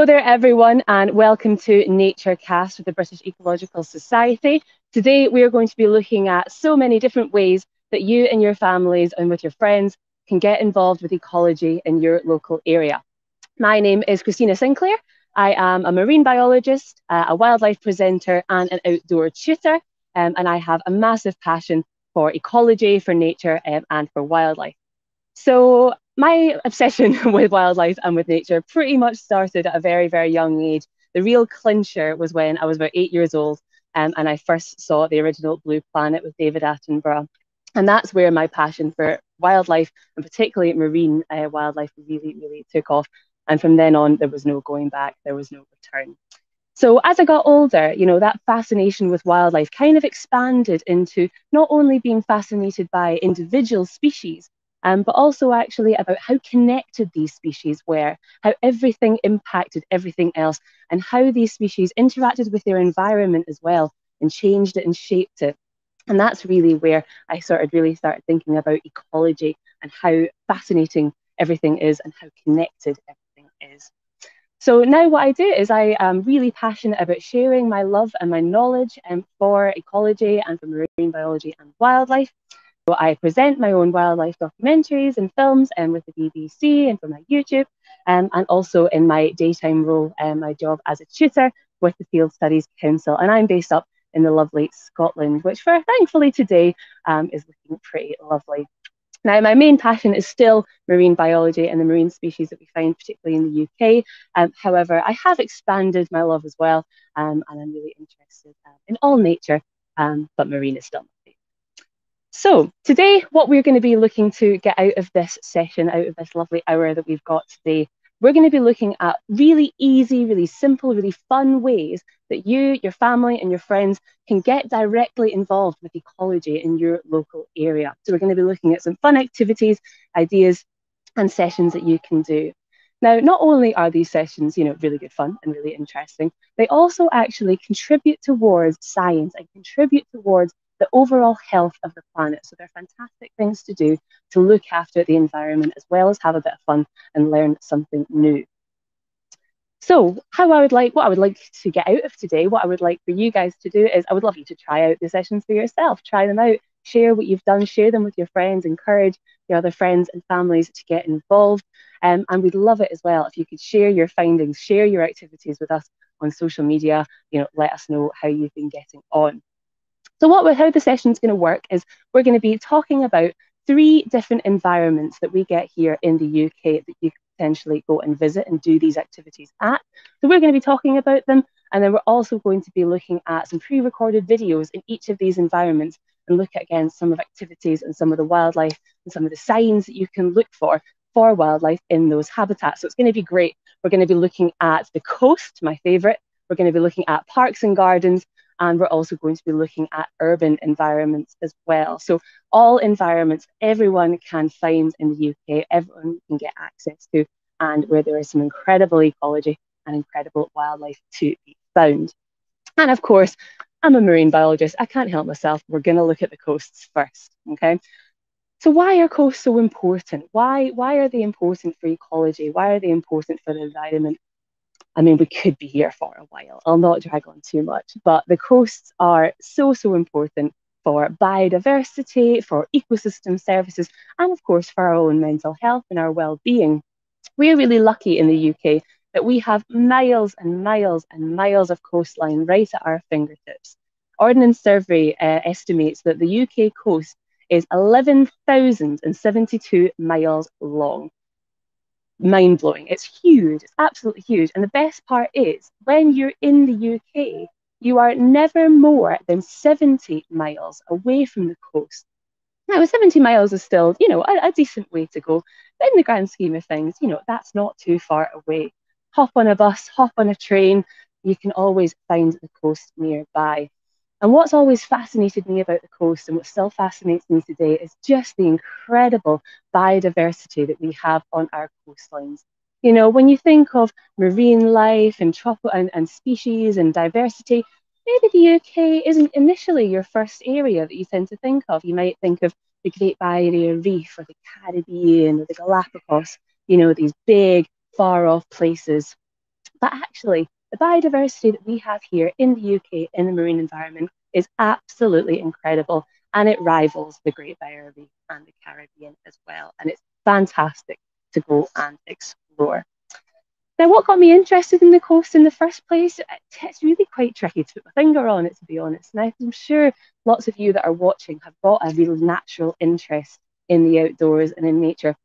Hello there, everyone, and welcome to NatureCast with the British Ecological Society. Today, we are going to be looking at so many different ways that you and your families and with your friends can get involved with ecology in your local area. My name is Christina Sinclair. I am a marine biologist, uh, a wildlife presenter, and an outdoor tutor, um, and I have a massive passion for ecology, for nature, um, and for wildlife. So my obsession with wildlife and with nature pretty much started at a very, very young age. The real clincher was when I was about eight years old um, and I first saw the original Blue Planet with David Attenborough. And that's where my passion for wildlife and particularly marine uh, wildlife really, really took off. And from then on, there was no going back, there was no return. So as I got older, you know, that fascination with wildlife kind of expanded into not only being fascinated by individual species, um, but also actually about how connected these species were, how everything impacted everything else, and how these species interacted with their environment as well and changed it and shaped it. And that's really where I sort of really started thinking about ecology and how fascinating everything is and how connected everything is. So now what I do is I am really passionate about sharing my love and my knowledge um, for ecology and for marine biology and wildlife. I present my own wildlife documentaries and films um, with the BBC and for my YouTube, um, and also in my daytime role, um, my job as a tutor with the Field Studies Council. And I'm based up in the lovely Scotland, which for thankfully today um, is looking pretty lovely. Now, my main passion is still marine biology and the marine species that we find, particularly in the UK. Um, however, I have expanded my love as well, um, and I'm really interested uh, in all nature, um, but marine is still so today, what we're going to be looking to get out of this session, out of this lovely hour that we've got today, we're going to be looking at really easy, really simple, really fun ways that you, your family, and your friends can get directly involved with ecology in your local area. So we're going to be looking at some fun activities, ideas, and sessions that you can do. Now, not only are these sessions, you know, really good fun and really interesting, they also actually contribute towards science and contribute towards the overall health of the planet. So they're fantastic things to do to look after the environment as well as have a bit of fun and learn something new. So, how I would like, what I would like to get out of today, what I would like for you guys to do is, I would love you to try out the sessions for yourself. Try them out, share what you've done, share them with your friends, encourage your other friends and families to get involved. Um, and we'd love it as well if you could share your findings, share your activities with us on social media. You know, let us know how you've been getting on. So, what how the session is going to work is we're going to be talking about three different environments that we get here in the UK that you potentially go and visit and do these activities at. So we're going to be talking about them. And then we're also going to be looking at some pre-recorded videos in each of these environments and look at, again, some of the activities and some of the wildlife and some of the signs that you can look for for wildlife in those habitats. So it's going to be great. We're going to be looking at the coast, my favorite. We're going to be looking at parks and gardens, and we're also going to be looking at urban environments as well. So all environments everyone can find in the UK, everyone can get access to, and where there is some incredible ecology and incredible wildlife to be found. And of course, I'm a marine biologist. I can't help myself. We're going to look at the coasts first, okay? So why are coasts so important? Why, why are they important for ecology? Why are they important for the environment? I mean, we could be here for a while. I'll not drag on too much, but the coasts are so, so important for biodiversity, for ecosystem services, and of course for our own mental health and our well-being. We're really lucky in the UK that we have miles and miles and miles of coastline right at our fingertips. Ordnance Survey uh, estimates that the UK coast is 11,072 miles long mind blowing. It's huge. It's absolutely huge. And the best part is when you're in the UK, you are never more than 70 miles away from the coast. Now, 70 miles is still, you know, a, a decent way to go. But in the grand scheme of things, you know, that's not too far away. Hop on a bus, hop on a train, you can always find the coast nearby. And what's always fascinated me about the coast and what still fascinates me today is just the incredible biodiversity that we have on our coastlines. You know, when you think of marine life and tropical and, and species and diversity, maybe the UK isn't initially your first area that you tend to think of. You might think of the Great Barrier Reef or the Caribbean or the Galapagos, you know, these big, far off places. But actually, the biodiversity that we have here in the UK in the marine environment is absolutely incredible and it rivals the Great Barrier Reef and the Caribbean as well. And it's fantastic to go and explore. Now, what got me interested in the coast in the first place? It's really quite tricky to put my finger on it, to be honest. Now, I'm sure lots of you that are watching have got a real natural interest in the outdoors and in nature.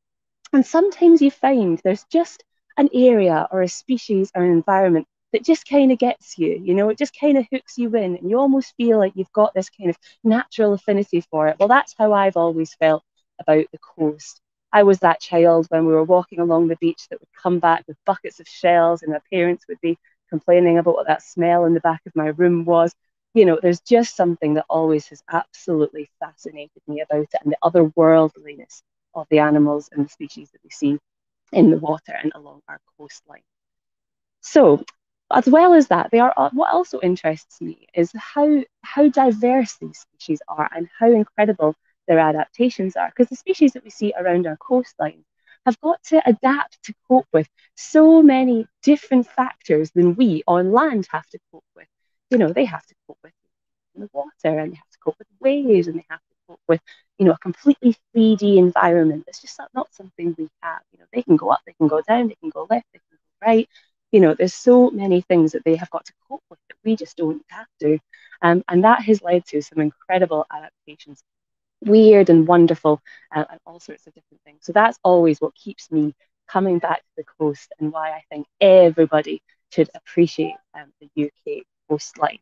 And sometimes you find there's just an area or a species or an environment that just kind of gets you, you know, it just kind of hooks you in and you almost feel like you've got this kind of natural affinity for it. Well, that's how I've always felt about the coast. I was that child when we were walking along the beach that would come back with buckets of shells and my parents would be complaining about what that smell in the back of my room was. You know, there's just something that always has absolutely fascinated me about it and the otherworldliness of the animals and the species that we see in the water and along our coastline. So as well as that, they are uh, what also interests me is how how diverse these species are and how incredible their adaptations are. Because the species that we see around our coastline have got to adapt to cope with so many different factors than we on land have to cope with. You know, they have to cope with the water and they have to cope with waves and they have to cope with, you know, a completely 3D environment. It's just not something we have. You know, they can go up, they can go down, they can go left, they can go right you know, there's so many things that they have got to cope with that we just don't have to. Um, and that has led to some incredible adaptations, weird and wonderful, uh, and all sorts of different things. So that's always what keeps me coming back to the coast and why I think everybody should appreciate um, the UK coastline.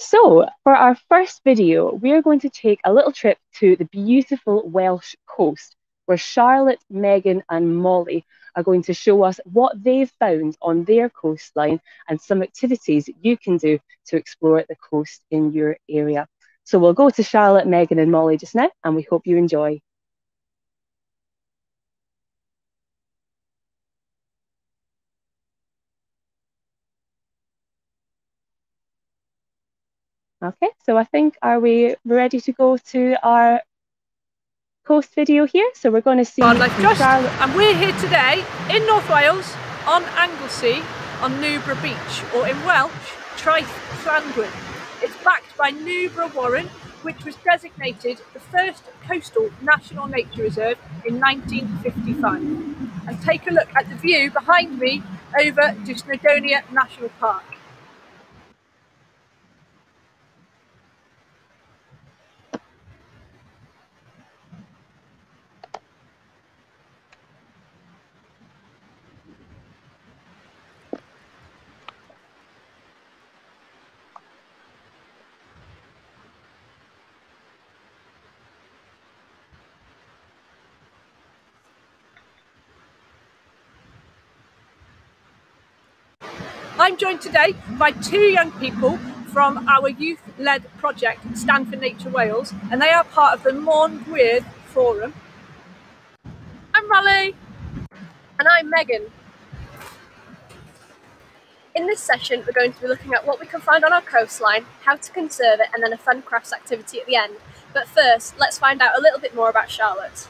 So, for our first video, we're going to take a little trip to the beautiful Welsh coast where Charlotte, Megan, and Molly are going to show us what they've found on their coastline and some activities you can do to explore the coast in your area. So we'll go to Charlotte, Megan, and Molly just now, and we hope you enjoy. Okay, so I think are we ready to go to our coast video here? So we're going to see Trust, Charlotte. and we're here today in North Wales on Anglesey on Newborough Beach, or in Welsh, Traeth Llanddwyn. It's backed by Newborough Warren, which was designated the first coastal national nature reserve in 1955. And take a look at the view behind me over to Snowdonia National Park. I'm joined today by two young people from our youth-led project Stand for Nature Wales and they are part of the Maun Gwydd Forum. I'm Raleigh. And I'm Megan. In this session we're going to be looking at what we can find on our coastline, how to conserve it and then a fun crafts activity at the end. But first, let's find out a little bit more about Charlotte.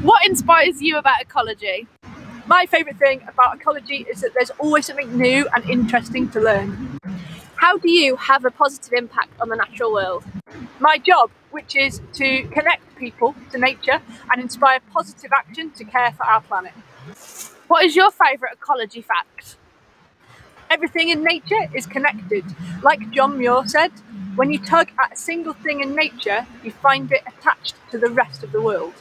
What inspires you about ecology? My favourite thing about ecology is that there's always something new and interesting to learn. How do you have a positive impact on the natural world? My job, which is to connect people to nature and inspire positive action to care for our planet. What is your favourite ecology fact? Everything in nature is connected. Like John Muir said, when you tug at a single thing in nature, you find it attached to the rest of the world.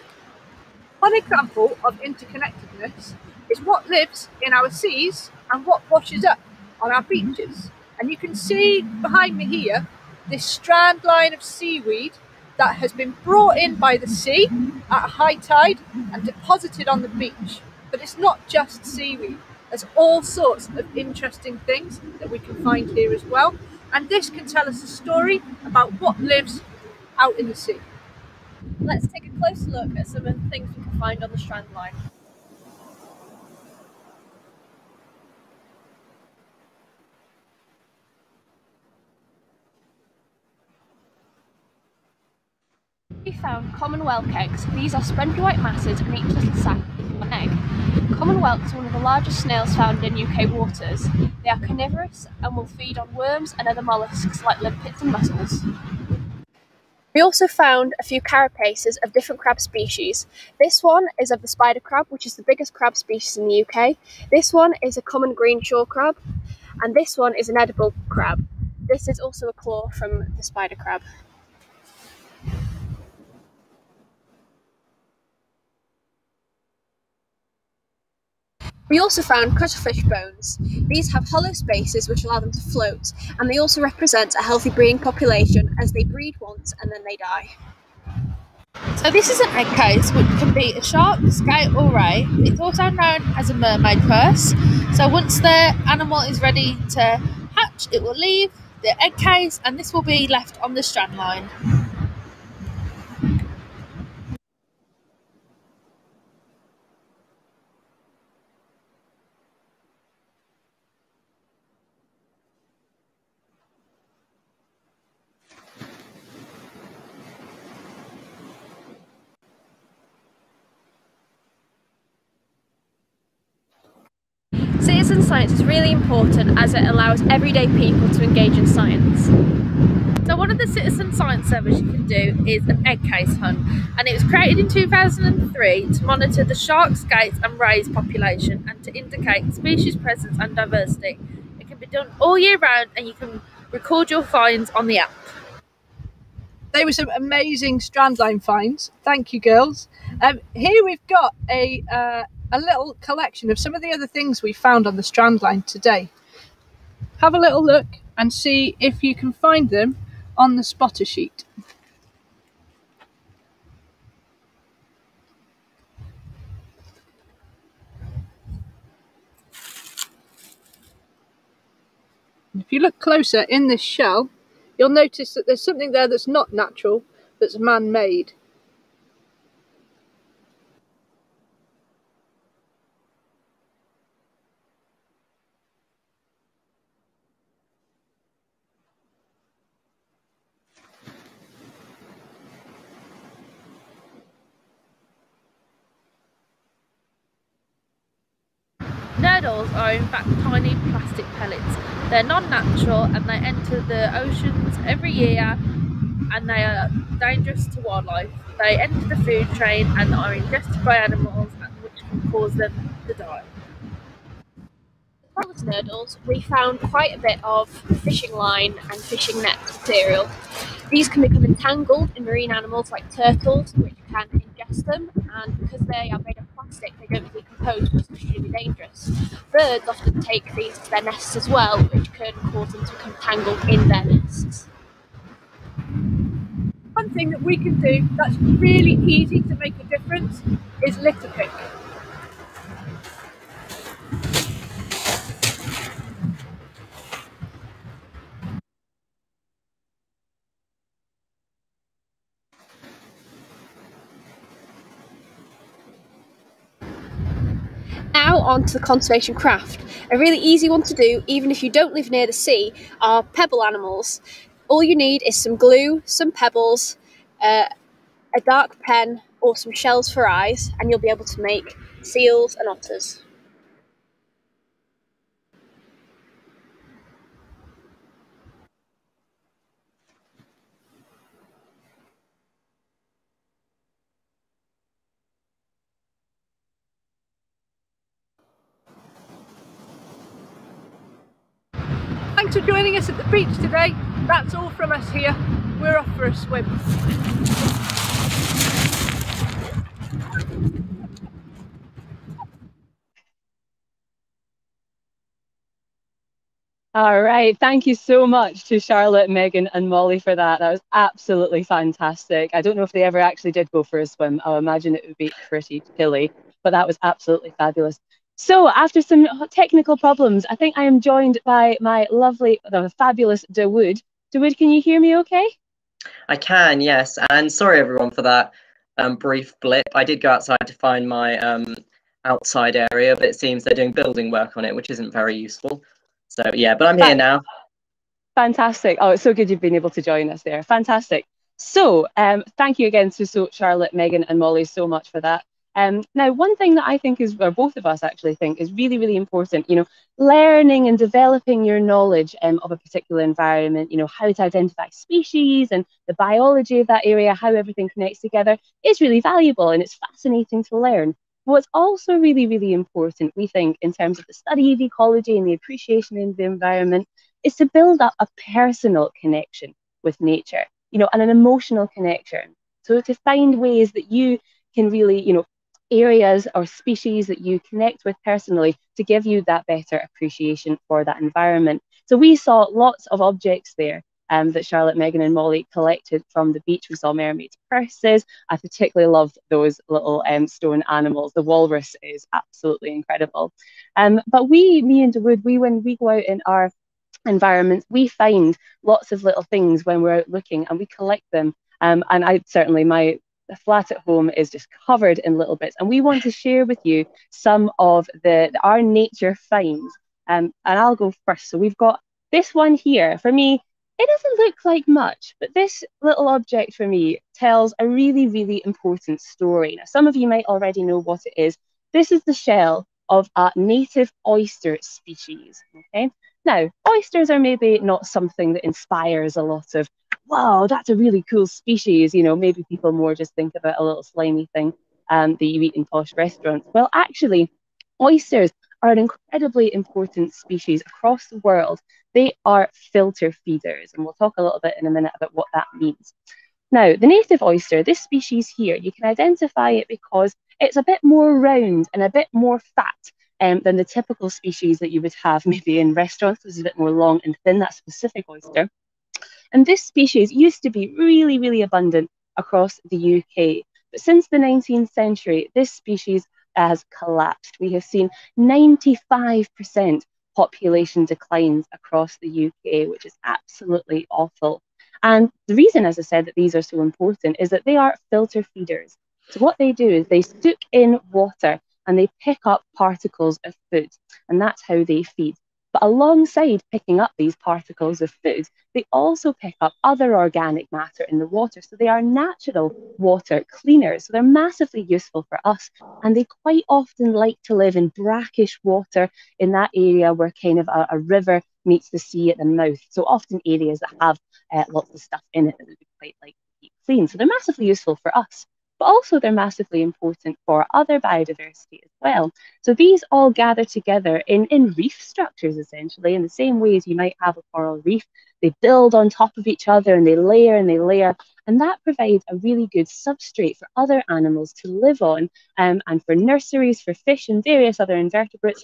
One example of interconnectedness is what lives in our seas and what washes up on our beaches. And you can see behind me here this strand line of seaweed that has been brought in by the sea at high tide and deposited on the beach. But it's not just seaweed. There's all sorts of interesting things that we can find here as well. And this can tell us a story about what lives out in the sea. Let's take a closer look at some of the things we can find on the strand line. We found common whelk eggs. These are spongy white masses and each little sac is one egg. Common whelks are one of the largest snails found in UK waters. They are carnivorous and will feed on worms and other mollusks like limpets and mussels. We also found a few carapaces of different crab species. This one is of the spider crab, which is the biggest crab species in the UK. This one is a common green shore crab, and this one is an edible crab. This is also a claw from the spider crab. We also found cuttlefish bones. These have hollow spaces which allow them to float, and they also represent a healthy breeding population as they breed once and then they die. So this is an egg case which can be a shark, skate or ray. It's also known as a mermaid purse. So once the animal is ready to hatch, it will leave the egg case and this will be left on the strand line. Citizen science is really important as it allows everyday people to engage in science. So one of the citizen science surveys you can do is an egg case hunt and it was created in 2003 to monitor the sharks, skates and rays population and to indicate species presence and diversity. It can be done all year round and you can record your finds on the app. They were some amazing strandline finds. Thank you, girls. Um, here we've got a uh, a little collection of some of the other things we found on the strand line today. Have a little look and see if you can find them on the spotter sheet. If you look closer in this shell, you'll notice that there's something there that's not natural, that's man-made. Nurdles are in fact tiny plastic pellets. They're non-natural and they enter the oceans every year and they are dangerous to wildlife. They enter the food chain and are ingested by animals which can cause them to die. From the nurdles, we found quite a bit of fishing line and fishing net material. These can become entangled in marine animals like turtles, which can them, and because they are made of plastic, they don't decompose, which is extremely dangerous. Birds often take these to their nests as well, which can cause them to become tangled in their nests. One thing that we can do that's really easy to make a difference is litter pick. Now on to the conservation craft. A really easy one to do, even if you don't live near the sea, are pebble animals. All you need is some glue, some pebbles, uh, a dark pen, or some shells for eyes, and you'll be able to make seals and otters. For joining us at the beach today. That's all from us here. We're off for a swim. All right. Thank you so much to Charlotte, Megan, and Molly for that. That was absolutely fantastic. I don't know if they ever actually did go for a swim. I imagine it would be pretty chilly, but that was absolutely fabulous. So, after some technical problems, I think I am joined by my lovely, the fabulous Dawood. Dawood, can you hear me okay? I can, yes. And sorry, everyone, for that um, brief blip. I did go outside to find my um, outside area, but it seems they're doing building work on it, which isn't very useful. So yeah, but I'm here now. Fantastic. Oh, it's so good you've been able to join us there. Fantastic. So um, thank you again to so Charlotte, Megan, and Molly so much for that. Um, now, one thing that I think is, or both of us actually think, is really, really important, you know, learning and developing your knowledge um, of a particular environment, you know, how to identify species and the biology of that area, how everything connects together is really valuable and it's fascinating to learn. What's also really, really important, we think, in terms of the study of ecology and the appreciation of the environment, is to build up a personal connection with nature, you know, and an emotional connection. So to find ways that you can really, you know, areas or species that you connect with personally to give you that better appreciation for that environment. So we saw lots of objects there um, that Charlotte, Megan, and Molly collected from the beach. We saw mermaids' purses. I particularly loved those little um, stone animals. The walrus is absolutely incredible. Um, but we, me and Dawood, we when we go out in our environments, we find lots of little things when we're out looking, and we collect them. Um, and I certainly my flat at home is just covered in little bits, and we want to share with you some of the our nature finds. Um, and I'll go first. So we've got this one here. For me, it doesn't look like much, but this little object for me tells a really, really important story. Now, some of you might already know what it is. This is the shell of a native oyster species. Okay. Now, oysters are maybe not something that inspires a lot of, wow, that's a really cool species. You know, maybe people more just think about a little slimy thing um, that you eat in posh restaurants. Well, actually, oysters are an incredibly important species across the world. They are filter feeders, and we'll talk a little bit in a minute about what that means. Now, the native oyster, this species here, you can identify it because it's a bit more round and a bit more fat um, than the typical species that you would have maybe in restaurants. It's a bit more long and thin, that specific oyster. And this species used to be really, really abundant across the UK. But since the 19th century, this species has collapsed. We have seen 95% population declines across the UK, which is absolutely awful. And the reason, as I said, that these are so important is that they are filter feeders. So what they do is they soak in water and they pick up particles of food, and that's how they feed. But alongside picking up these particles of food, they also pick up other organic matter in the water. So they are natural water cleaners. So they're massively useful for us. And they quite often like to live in brackish water in that area where kind of a, a river meets the sea at the mouth. So often areas that have uh, lots of stuff in it that be quite like keep clean. So they're massively useful for us but also they're massively important for other biodiversity as well. So these all gather together in, in reef structures, essentially, in the same way as you might have a coral reef. They build on top of each other and they layer and they layer. And that provides a really good substrate for other animals to live on um, and for nurseries, for fish and various other invertebrates.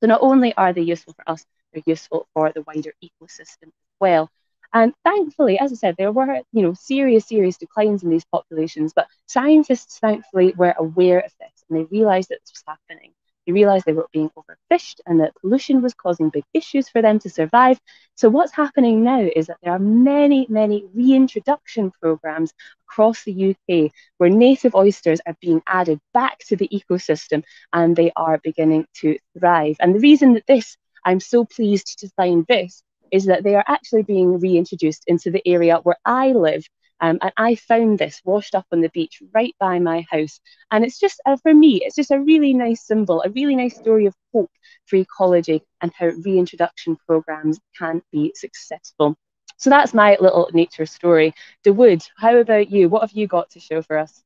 So not only are they useful for us, they're useful for the wider ecosystem as well. And thankfully, as I said, there were you know serious, serious declines in these populations, but scientists thankfully were aware of this and they realised that this was happening. They realised they were being overfished and that pollution was causing big issues for them to survive. So what's happening now is that there are many, many reintroduction programs across the UK where native oysters are being added back to the ecosystem and they are beginning to thrive. And the reason that this, I'm so pleased to find this, is that they are actually being reintroduced into the area where I live. Um, and I found this washed up on the beach right by my house. And it's just, uh, for me, it's just a really nice symbol, a really nice story of hope for ecology and how reintroduction programs can be successful. So that's my little nature story. Dawood, how about you? What have you got to show for us?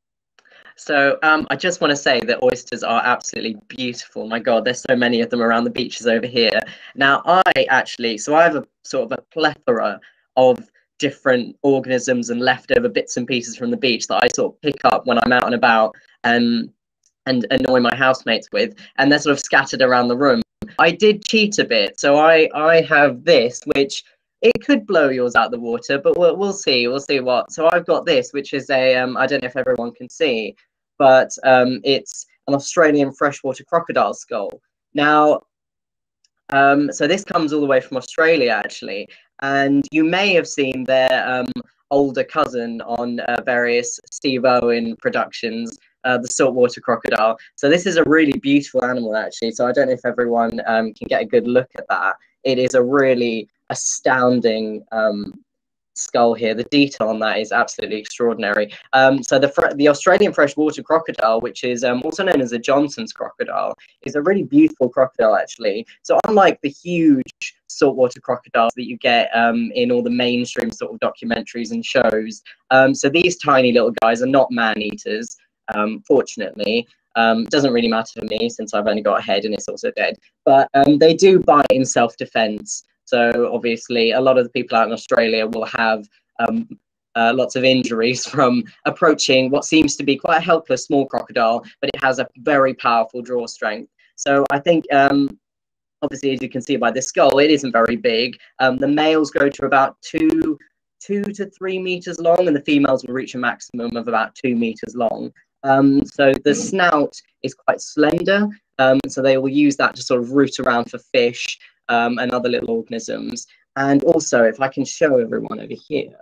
So um, I just want to say that oysters are absolutely beautiful. My God, there's so many of them around the beaches over here. Now, I actually, so I have a sort of a plethora of different organisms and leftover bits and pieces from the beach that I sort of pick up when I'm out and about and and annoy my housemates with, and they're sort of scattered around the room. I did cheat a bit, so I I have this which it could blow yours out the water, but we'll, we'll see. We'll see what. So I've got this, which is a um, I don't know if everyone can see, but um, it's an Australian freshwater crocodile skull. Now, um, so this comes all the way from Australia, actually, and you may have seen their um, older cousin on uh, various Steve Irwin productions, uh, the saltwater crocodile. So this is a really beautiful animal, actually. So I don't know if everyone um, can get a good look at that. It is a really astounding um, skull here. The detail on that is absolutely extraordinary. Um, so the the Australian freshwater crocodile, which is um, also known as the Johnston's crocodile, is a really beautiful crocodile actually. So unlike the huge saltwater crocodiles that you get um, in all the mainstream sort of documentaries and shows, um, so these tiny little guys are not man eaters. Um, fortunately, um, doesn't really matter for me since I've only got a head and it's also dead. But they do bite in self-defense. So obviously, a lot of the people out in Australia will have um, uh, lots of injuries from approaching what seems to be quite a helpless small crocodile, but it has a very powerful draw strength. So I think, um, obviously, as you can see by the skull, it isn't very big. Um, the males go to about two, two to three meters long, and the females will reach a maximum of about two meters long. Um, so the snout is quite slender, um, so they will use that to sort of root around for fish um, and other little organisms. And also, if I can show everyone over here,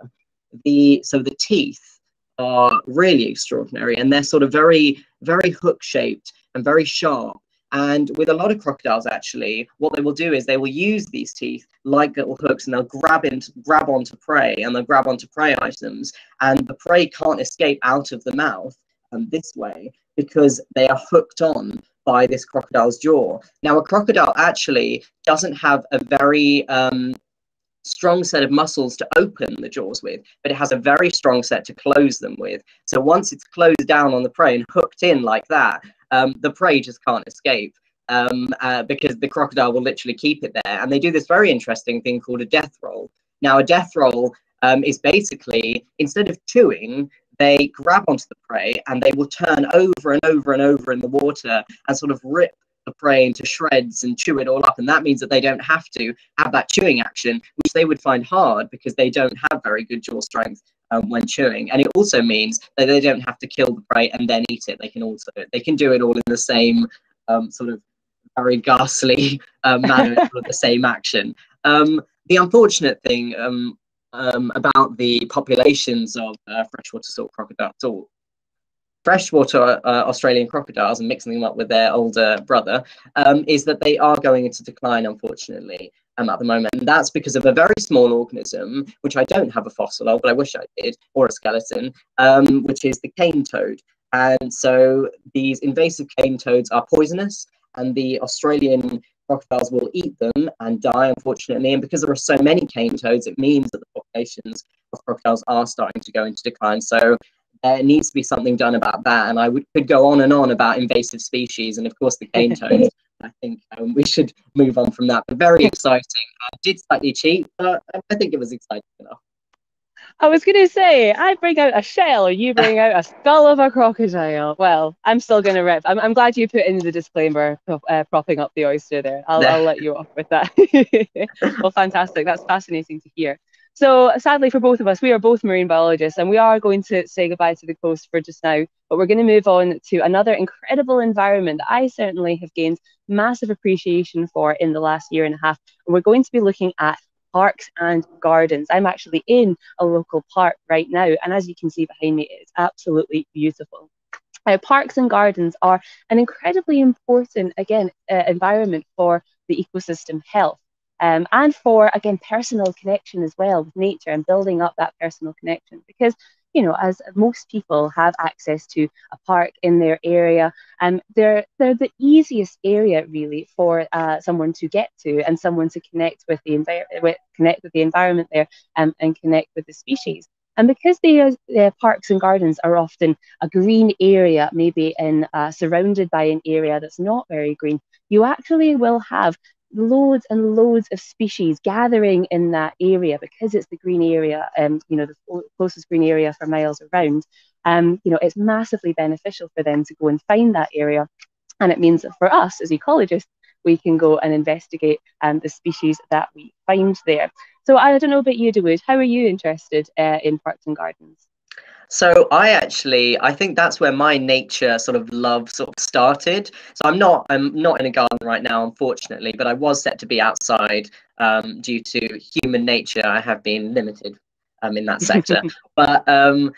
the so the teeth are really extraordinary, and they're sort of very, very hook shaped and very sharp. And with a lot of crocodiles, actually, what they will do is they will use these teeth like little hooks, and they'll grab into grab onto prey, and they'll grab onto prey items, and the prey can't escape out of the mouth um, this way because they are hooked on by this crocodile's jaw. Now, a crocodile actually doesn't have a very um, strong set of muscles to open the jaws with, but it has a very strong set to close them with. So once it's closed down on the prey and hooked in like that, um, the prey just can't escape. Um, uh, because the crocodile will literally keep it there. And they do this very interesting thing called a death roll. Now, a death roll um, is basically instead of chewing, they grab onto the prey and they will turn over and over and over in the water and sort of rip the prey into shreds and chew it all up. And that means that they don't have to have that chewing action, which they would find hard because they don't have very good jaw strength um, when chewing. And it also means that they don't have to kill the prey and then eat it. They can also they can do it all in the same um, sort of very ghastly uh, manner of the same action. Um, the unfortunate thing um, about the populations of uh, freshwater salt crocodile salt freshwater uh, Australian crocodiles and mixing them up with their older brother um, is that they are going into decline, unfortunately, um, at the moment. And that's because of a very small organism, which I don't have a fossil of, but I wish I did, or a skeleton, um, which is the cane toad. And so these invasive cane toads are poisonous, and the Australian crocodiles will eat them and die, unfortunately. And because there are so many cane toads, it means that the populations of crocodiles are starting to go into decline. So there needs to be something done about that. And I would, could go on and on about invasive species and, of course, the cane toads. I think um, we should move on from that. But very exciting. I did slightly cheat, but I think it was exciting enough. I was going to say, I bring out a shell, or you bring out a skull of a crocodile. Well, I'm still going to rip. I'm, I'm glad you put in the disclaimer uh, propping up the oyster there. I'll, I'll let you off with that. well, fantastic. That's fascinating to hear. So, sadly for both of us, we are both marine biologists and we are going to say goodbye to the coast for just now. But we're going to move on to another incredible environment that I certainly have gained massive appreciation for in the last year and a half. And we're going to be looking at parks and gardens. I'm actually in a local park right now, and as you can see behind me, it's absolutely beautiful. Uh, parks and gardens are an incredibly important, again, uh, environment for the ecosystem health. Um, and for again personal connection as well with nature and building up that personal connection because you know, as most people have access to a park in their area, and um, they're they're the easiest area really for uh, someone to get to and someone to connect with the environment, connect with the environment there, um, and connect with the species. And because the uh, parks and gardens are often a green area, maybe in uh, surrounded by an area that's not very green, you actually will have loads and loads of species gathering in that area because it's the green area, um, you know, the closest green area for miles around. Um, you know, it's massively beneficial for them to go and find that area. And it means that for us as ecologists, we can go and investigate um, the species that we find there. So I don't know about you, Dawood, how are you interested uh, in parks and gardens? So I actually I think that's where my nature sort of love sort of started. So I'm not I'm not in a garden right now, unfortunately, but I was set to be outside um, due to human nature. I have been limited um, in that sector, but um,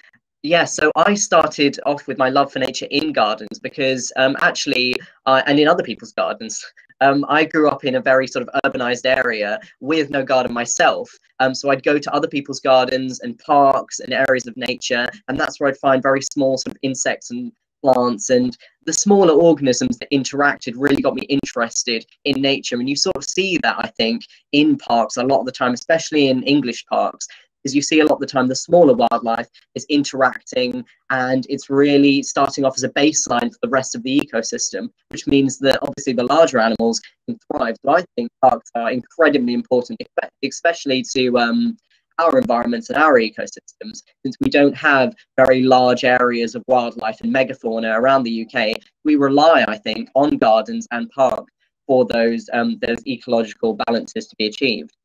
yeah, so I started off with my love for nature in gardens because um, actually, uh, and in other people's gardens, um, I grew up in a very sort of urbanized area with no garden myself. Um, so I'd go to other people's gardens and parks and areas of nature, and that's where I'd find very small sort of insects and plants and the smaller organisms that interacted really got me interested in nature and you sort of see that i think in parks a lot of the time especially in english parks is you see a lot of the time the smaller wildlife is interacting and it's really starting off as a baseline for the rest of the ecosystem, which means that obviously the larger animals can thrive. So I think parks are incredibly important, especially to um, our environments and our ecosystems, since we don't have very large areas of wildlife and megafauna around the UK. We rely, I think, on gardens and parks for those um, those ecological balances to be achieved.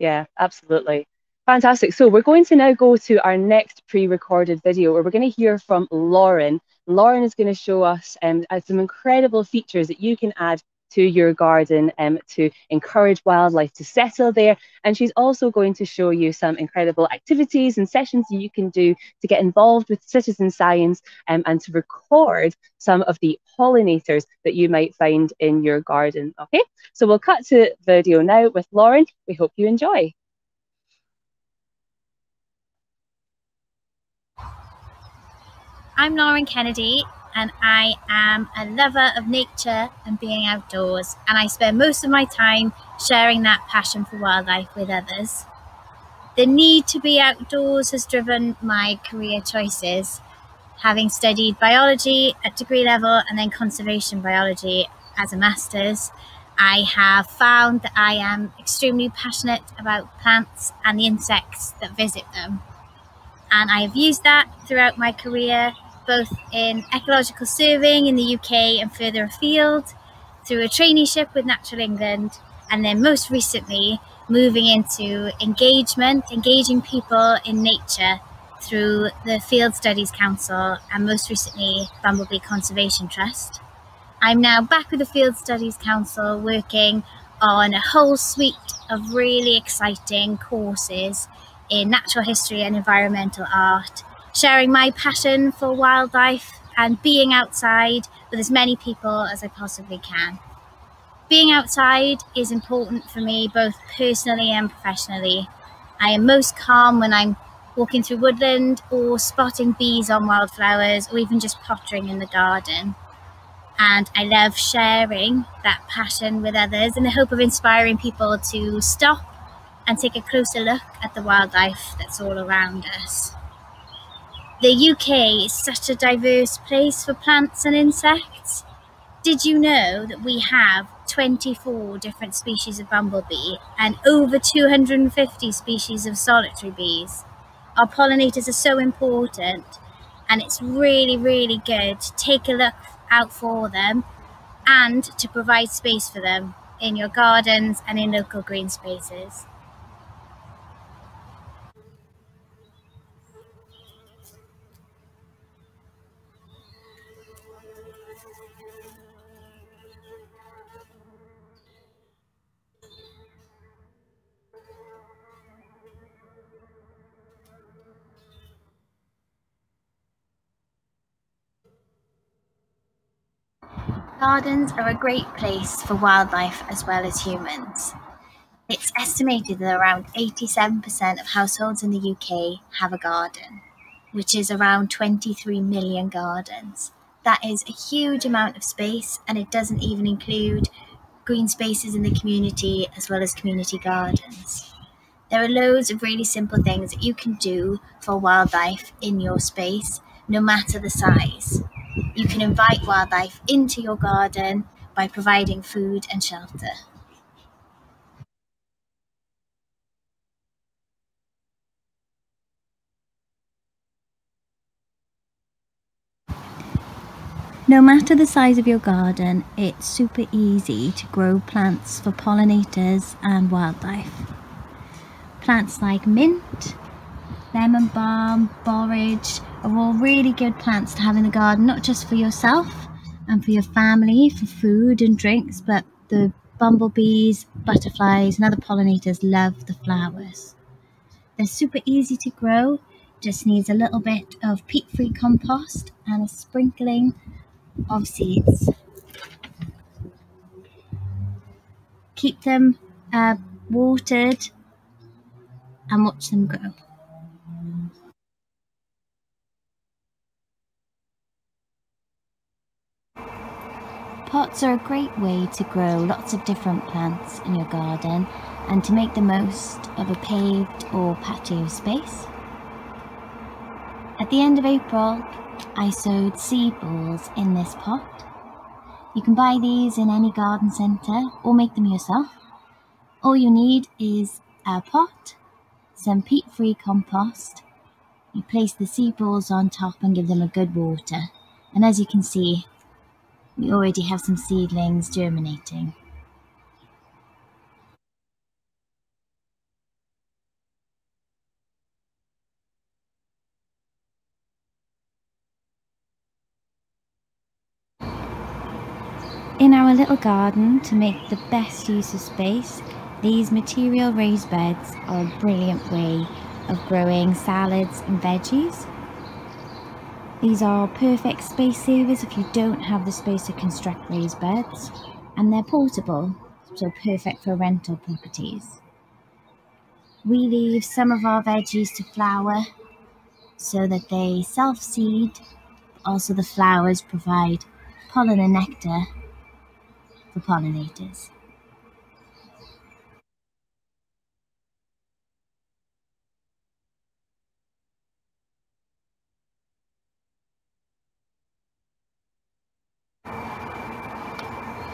Yeah, absolutely. Fantastic. So we're going to now go to our next pre-recorded video where we're going to hear from Lauren. Lauren is going to show us um, uh, some incredible features that you can add to your garden um, to encourage wildlife to settle there. And she's also going to show you some incredible activities and sessions you can do to get involved with citizen science um, and to record some of the pollinators that you might find in your garden. Okay, so we'll cut to the video now with Lauren. We hope you enjoy. I'm Lauren Kennedy, and I am a lover of nature and being outdoors, and I spend most of my time sharing that passion for wildlife with others. The need to be outdoors has driven my career choices, having studied biology at degree level and then conservation biology as a master's. I have found that I am extremely passionate about plants and the insects that visit them. And I have used that throughout my career both in ecological surveying in the UK and further afield, through a traineeship with Natural England, and then most recently moving into engagement, engaging people in nature through the Field Studies Council and most recently Bumblebee Conservation Trust. I'm now back with the Field Studies Council working on a whole suite of really exciting courses in natural history and environmental art sharing my passion for wildlife and being outside with as many people as I possibly can. Being outside is important for me both personally and professionally. I am most calm when I'm walking through woodland or spotting bees on wildflowers or even just pottering in the garden. And I love sharing that passion with others in the hope of inspiring people to stop and take a closer look at the wildlife that's all around us. The UK is such a diverse place for plants and insects. Did you know that we have 24 different species of bumblebee and over 250 species of solitary bees? Our pollinators are so important and it's really, really good to take a look out for them and to provide space for them in your gardens and in local green spaces. Gardens are a great place for wildlife as well as humans. It's estimated that around 87% of households in the UK have a garden, which is around 23 million gardens. That is a huge amount of space, and it doesn't even include green spaces in the community as well as community gardens. There are loads of really simple things that you can do for wildlife in your space, no matter the size. You can invite wildlife into your garden by providing food and shelter. No matter the size of your garden, it's super easy to grow plants for pollinators and wildlife. Plants like mint, lemon balm, borage are all really good plants to have in the garden, not just for yourself and for your family for food and drinks, but the bumblebees, butterflies, and other pollinators love the flowers. They're super easy to grow, just needs a little bit of peat free compost and a sprinkling of seeds. Keep them uh, watered and watch them grow. Pots are a great way to grow lots of different plants in your garden and to make the most of a paved or patio space. At the end of April, I sowed seed balls in this pot. You can buy these in any garden centre or make them yourself. All you need is a pot, some peat-free compost. You place the seed balls on top and give them a good water. And as you can see, we already have some seedlings germinating. In our little garden, to make the best use of space, these material raised beds are a brilliant way of growing salads and veggies. These are perfect space savers if you don't have the space to construct raised beds, and they're portable, so perfect for rental properties. We leave some of our veggies to flower so that they self seed. Also, the flowers provide pollen and nectar for pollinators.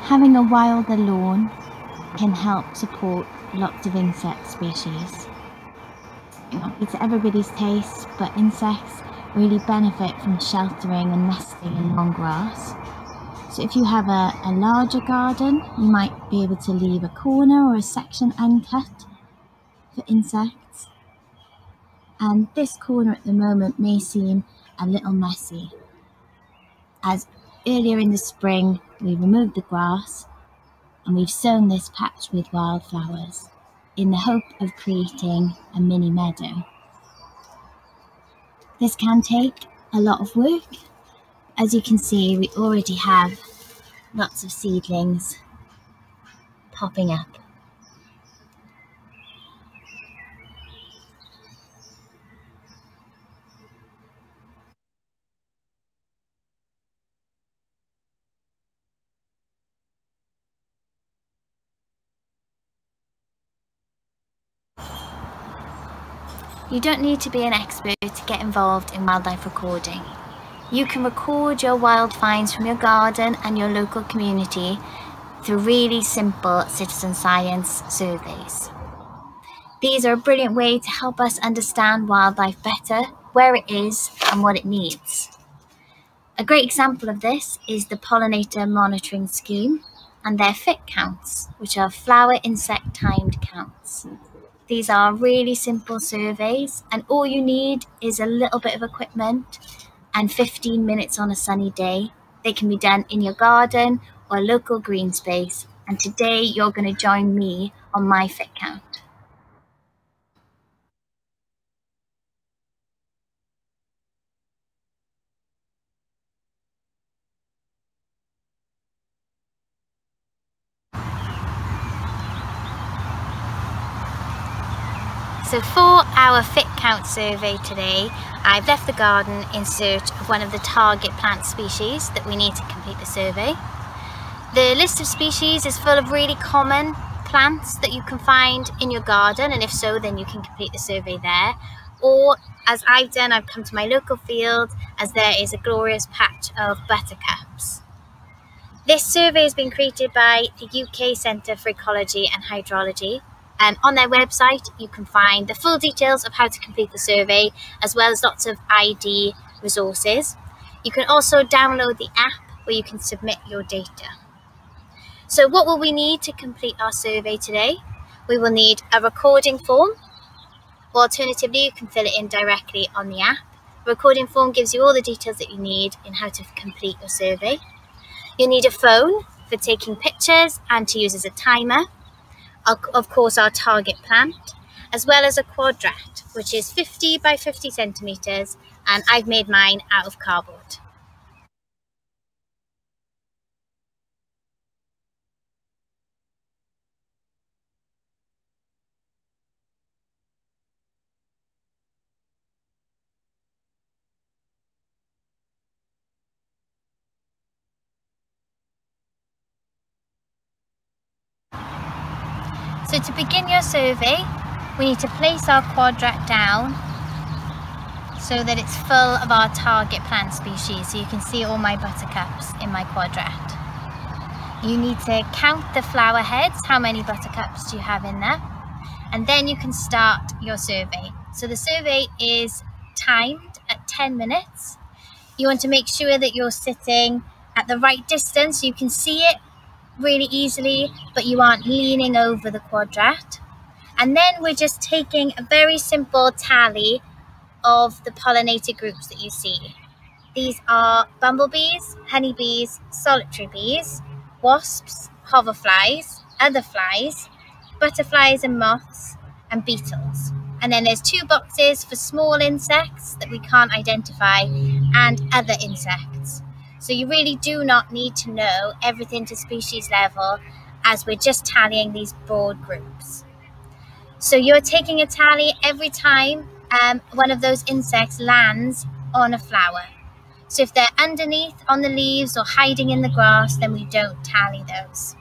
Having a wilder lawn can help support lots of insect species. It might be to everybody's taste, but insects really benefit from sheltering and nesting in long grass. So if you have a, a larger garden, you might be able to leave a corner or a section uncut for insects. And this corner at the moment may seem a little messy, as earlier in the spring we removed the grass and we've sown this patch with wildflowers in the hope of creating a mini meadow. This can take a lot of work. As you can see, we already have lots of seedlings popping up. You don't need to be an expert to get involved in wildlife recording. You can record your wild finds from your garden and your local community through really simple citizen science surveys. These are a brilliant way to help us understand wildlife better, where it is and what it needs. A great example of this is the Pollinator Monitoring Scheme and their FIT counts, which are flower insect timed counts. These are really simple surveys, and all you need is a little bit of equipment and 15 minutes on a sunny day. They can be done in your garden or local green space. And today you're going to join me on my fit count. So for our fit count survey today, I've left the garden in search of one of the target plant species that we need to complete the survey. The list of species is full of really common plants that you can find in your garden and if so then you can complete the survey there or as I've done I've come to my local field as there is a glorious patch of buttercups. This survey has been created by the UK Centre for Ecology and Hydrology um, on their website, you can find the full details of how to complete the survey, as well as lots of ID resources. You can also download the app where you can submit your data. So what will we need to complete our survey today? We will need a recording form, or alternatively, you can fill it in directly on the app. The recording form gives you all the details that you need in how to complete your survey. You'll need a phone for taking pictures and to use as a timer of course our target plant, as well as a quadrat, which is 50 by 50 centimetres, and I've made mine out of cardboard. So to begin your survey, we need to place our quadrat down so that it's full of our target plant species. So you can see all my buttercups in my quadrat. You need to count the flower heads, how many buttercups do you have in there? And then you can start your survey. So the survey is timed at 10 minutes. You want to make sure that you're sitting at the right distance so you can see it really easily, but you aren't leaning over the quadrat. And then we're just taking a very simple tally of the pollinator groups that you see. These are bumblebees, honeybees, solitary bees, wasps, hoverflies, other flies, butterflies and moths, and beetles. And then there's two boxes for small insects that we can't identify and other insects. So you really do not need to know everything to species level as we're just tallying these broad groups. So you're taking a tally every time um, one of those insects lands on a flower. So if they're underneath on the leaves or hiding in the grass, then we don't tally those.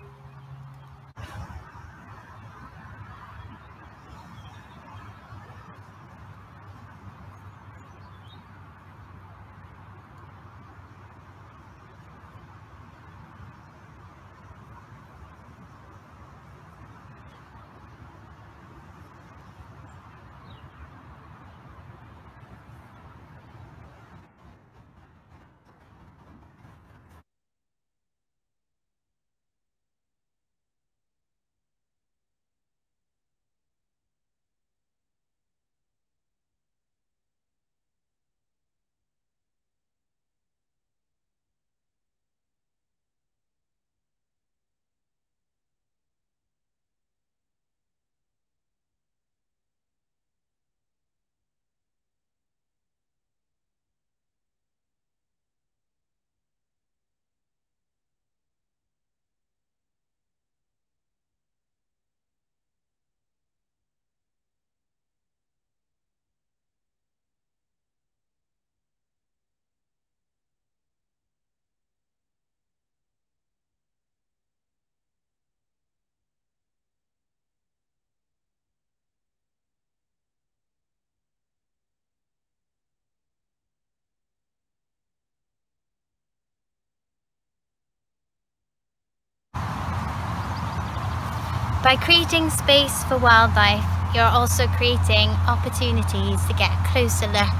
By creating space for wildlife, you're also creating opportunities to get a closer look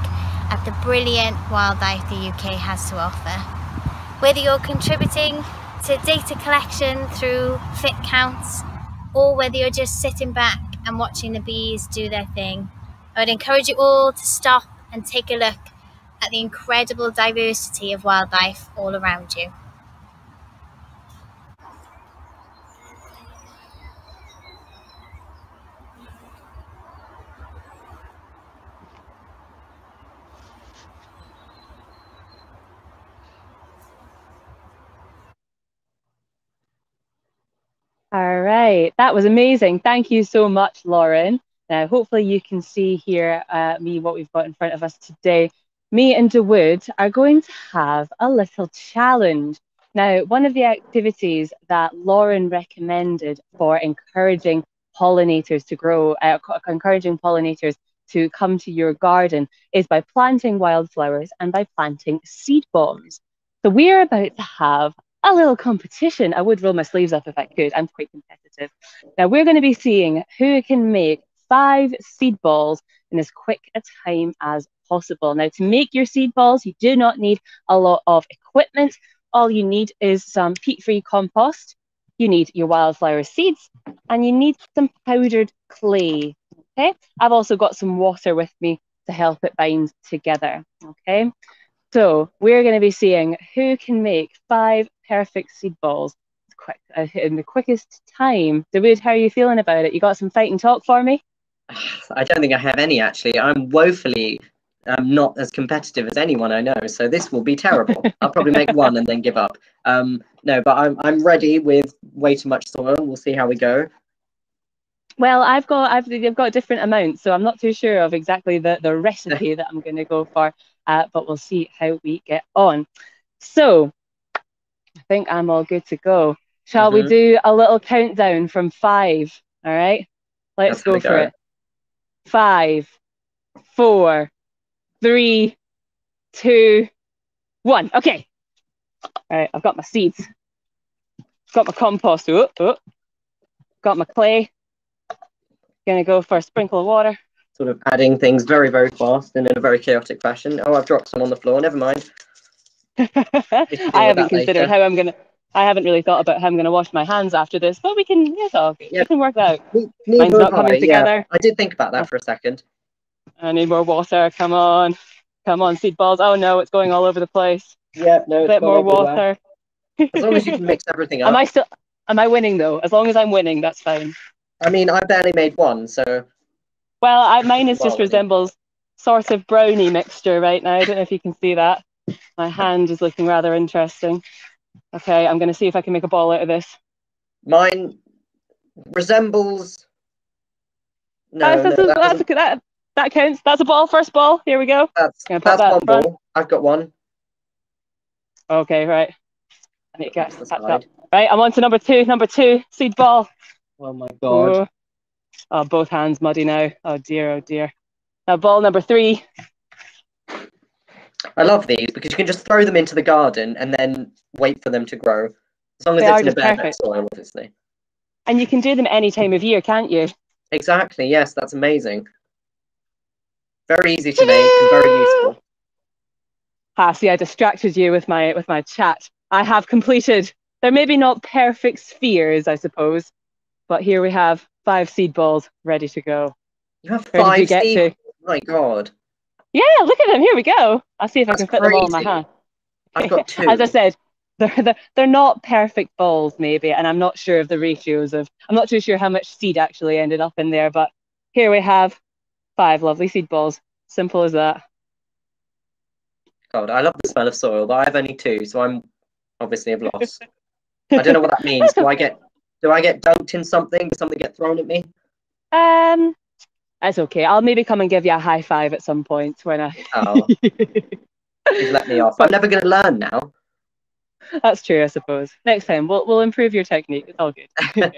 at the brilliant wildlife the UK has to offer. Whether you're contributing to data collection through fit counts, or whether you're just sitting back and watching the bees do their thing, I would encourage you all to stop and take a look at the incredible diversity of wildlife all around you. All right, that was amazing. Thank you so much, Lauren. Now, hopefully you can see here uh, me what we've got in front of us today. Me and Dawood are going to have a little challenge. Now, one of the activities that Lauren recommended for encouraging pollinators to grow, uh, encouraging pollinators to come to your garden is by planting wildflowers and by planting seed bombs. So we're about to have a little competition. I would roll my sleeves up if I could. I'm quite competitive. Now we're going to be seeing who can make five seed balls in as quick a time as possible. Now to make your seed balls, you do not need a lot of equipment. All you need is some peat-free compost. You need your wildflower seeds and you need some powdered clay. Okay. I've also got some water with me to help it bind together. Okay. So we're going to be seeing who can make five perfect seed balls quick uh, in the quickest time. Dawood, how are you feeling about it? You got some fight and talk for me? I don't think I have any actually. I'm woefully um, not as competitive as anyone I know, so this will be terrible. I'll probably make one and then give up. Um, no, but I'm I'm ready with way too much soil. We'll see how we go. Well, I've got I've, I've got different amounts, so I'm not too sure of exactly the, the recipe that I'm going to go for, uh, but we'll see how we get on. So I think I'm all good to go. Shall mm-hmm. we do a little countdown from five? All right, let's go for go. it. Five, four, three, two, one. Okay. All right, I've got my seeds. Got my compost. Oh, oh. Got my clay. Gonna go for a sprinkle of water. Sort of adding things very, very fast and in a very chaotic fashion. Oh, I've dropped some on the floor. Never mind. I haven't considered later. how I'm gonna. I haven't really thought about how I'm gonna wash my hands after this, but we can. Yes, okay. we can work that out. Mine's not coming I, together. Yeah. I did think about that for a second. I need more water. Come on, come on, seed balls. Oh no, it's going all over the place. Yeah, no. A bit more water. as long as you can mix everything up. Am I still? Am I winning though? As long as I'm winning, that's fine. I mean, I barely made one, so. Well, I, mine is just resembles sort of brownie mixture right now. I don't know if you can see that. My hand is looking rather interesting. Okay, I'm going to see if I can make a ball out of this. Mine resembles. No, that's, no, that, that's, that, that counts. That's a ball. First ball. Here we go. That's, that's that one ball. I've got one. Okay, right. I need to get catch up. Right, I'm on to number two. Number two, seed ball. Oh my god. Oh. Oh, both hands muddy now. Oh dear, oh dear. Now ball number three. I love these because you can just throw them into the garden and then wait for them to grow. As long as they it's in a bare soil, obviously. And you can do them any time of year, can't you? Exactly, yes, that's amazing. Very easy to make and very useful. Ah, see, I distracted you with my with my chat. I have completed. They're maybe not perfect spheres, I suppose, but here we have five seed balls ready to go. You have Where five you seed. To? Oh my God. Yeah, look at them. Here we go. I'll see if That's I can fit crazy. them all in my hand. I've got two. As I said, they're, they're, they're not perfect balls, maybe, and I'm not sure of the ratios of. I'm not too sure how much seed actually ended up in there, but here we have five lovely seed balls. Simple as that. God, I love the smell of soil, but I have only two, so I'm obviously have lost. I don't know what that means. Do I get do I get dunked in something? Does something get thrown at me? Um, that's okay. I'll maybe come and give you a high five at some point when I. oh, you've let me off. I'm never going to learn now. That's true, I suppose. Next time we'll we'll improve your technique. It's all good.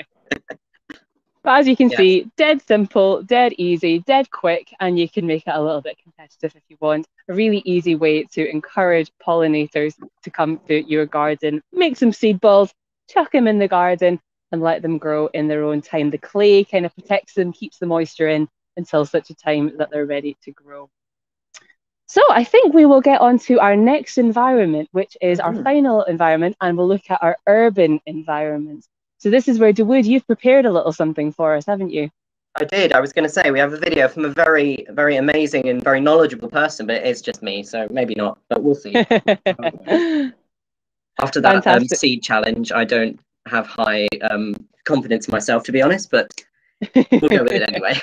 but as you can yeah. see, dead simple, dead easy, dead quick, and you can make it a little bit competitive if you want. A really easy way to encourage pollinators to come to your garden. Make some seed balls, chuck them in the garden, and let them grow in their own time. The clay kind of protects them, keeps the moisture in until such a time that they're ready to grow. So I think we will get on to our next environment, which is our mm. final environment, and we'll look at our urban environments. So this is where Dawood, you've prepared a little something for us, haven't you? I did. I was going to say we have a video from a very, very amazing and very knowledgeable person, but it is just me, so maybe not. But we'll see. After that um, seed challenge, I don't have high um, confidence myself, to be honest, but we'll go with it anyway.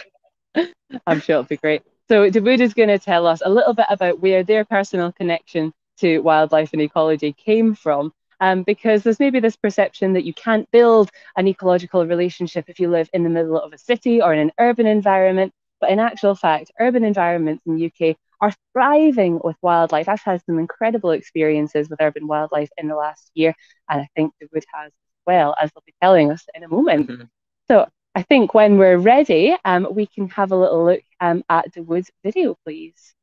I'm sure it'll be great. So Dawood is going to tell us a little bit about where their personal connection to wildlife and ecology came from. Um, because there's maybe this perception that you can't build an ecological relationship if you live in the middle of a city or in an urban environment. But in actual fact, urban environments in the UK are thriving with wildlife. I've had some incredible experiences with urban wildlife in the last year, and I think Dawood has as well, as they'll be telling us in a moment. Mm-hmm. So I think when we're ready, um, we can have a little look um, at Woods video, please.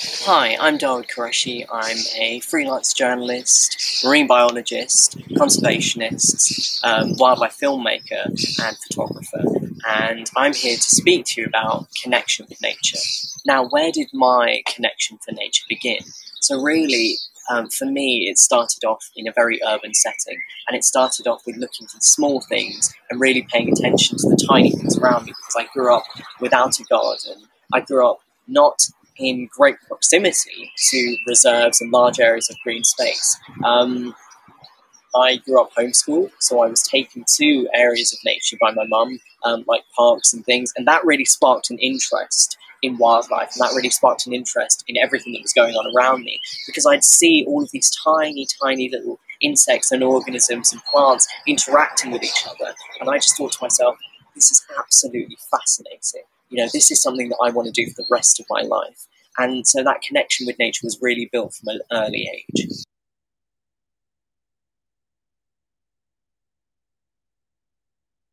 Hi, I'm Dawood Qureshi. I'm a freelance journalist, marine biologist, conservationist, um, wildlife filmmaker, and photographer. And I'm here to speak to you about connection with nature. Now, where did my connection for nature begin? So, really, um, for me, it started off in a very urban setting, and it started off with looking for small things and really paying attention to the tiny things around me because I grew up without a garden. I grew up not in great proximity to reserves and large areas of green space. Um, I grew up homeschooled, so I was taken to areas of nature by my mum, um, like parks and things, and that really sparked an interest in wildlife, and that really sparked an interest in everything that was going on around me because I'd see all of these tiny, tiny little insects and organisms and plants interacting with each other, and I just thought to myself, this is absolutely fascinating. You know, this is something that I want to do for the rest of my life. And so that connection with nature was really built from an early age.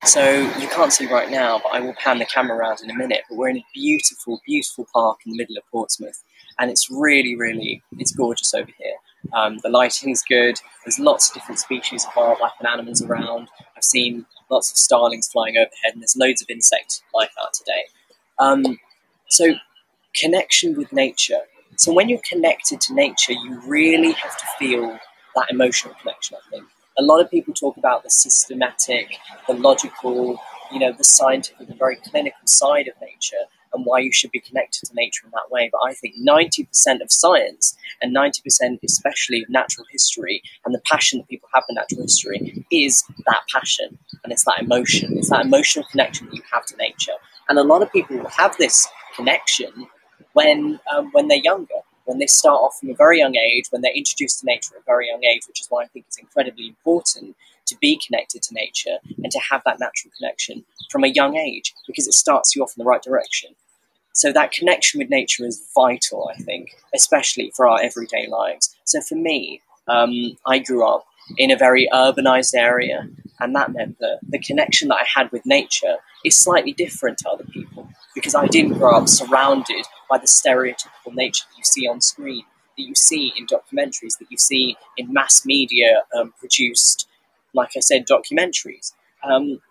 So you can't see right now, but I will pan the camera around in a minute. But we're in a beautiful, beautiful park in the middle of Portsmouth, and it's really, really, it's gorgeous over here. Um, the lighting's good. There's lots of different species of wildlife and animals around. I've seen lots of starlings flying overhead, and there's loads of insect life out today. Um, so connection with nature. So when you're connected to nature, you really have to feel that emotional connection. I think a lot of people talk about the systematic, the logical, you know, the scientific, the very clinical side of nature and why you should be connected to nature in that way. But I think 90% of science and 90% especially of natural history and the passion that people have for natural history is that passion and it's that emotion. It's that emotional connection that you have to nature. And a lot of people have this connection when um, when they're younger when they start off from a very young age, when they're introduced to nature at a very young age, which is why I think it's incredibly important to be connected to nature and to have that natural connection from a young age because it starts you off in the right direction. So that connection with nature is vital, I think, especially for our everyday lives. So for me, um, I grew up in a very urbanized area, and that meant that the connection that I had with nature is slightly different to other people because I didn't grow up surrounded by the stereotypical nature that you see on screen, that you see in documentaries, that you see in mass media um, produced, like I said, documentaries. Um,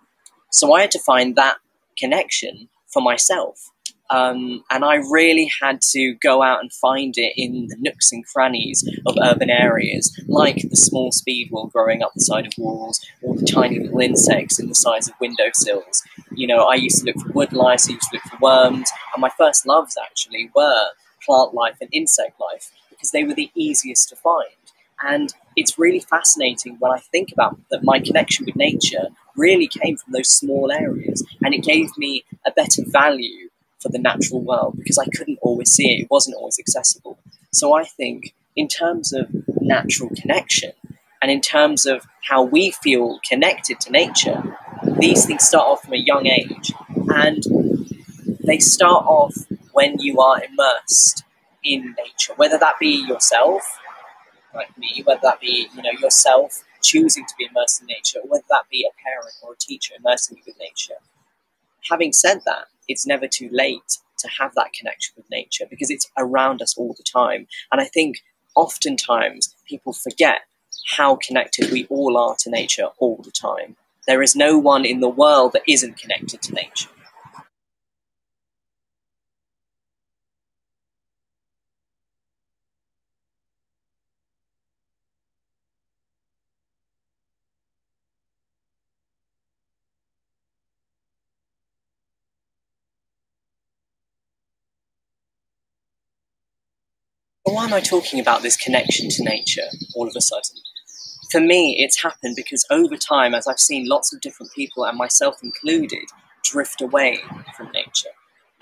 so I had to find that connection for myself. Um, and I really had to go out and find it in the nooks and crannies of urban areas, like the small speedwell growing up the side of walls, or the tiny little insects in the size of windowsills. You know, I used to look for woodlice, I used to look for worms, and my first loves actually were plant life and insect life because they were the easiest to find. And it's really fascinating when I think about that my connection with nature really came from those small areas and it gave me a better value for the natural world because I couldn't always see it, it wasn't always accessible. So I think, in terms of natural connection and in terms of how we feel connected to nature, these things start off from a young age and they start off when you are immersed in nature, whether that be yourself, like me, whether that be you know yourself choosing to be immersed in nature, or whether that be a parent or a teacher immersing you with nature. Having said that, it's never too late to have that connection with nature because it's around us all the time. And I think oftentimes people forget how connected we all are to nature all the time. There is no one in the world that isn't connected to nature. Why am I talking about this connection to nature all of a sudden? For me, it's happened because over time, as I've seen lots of different people, and myself included, drift away from nature.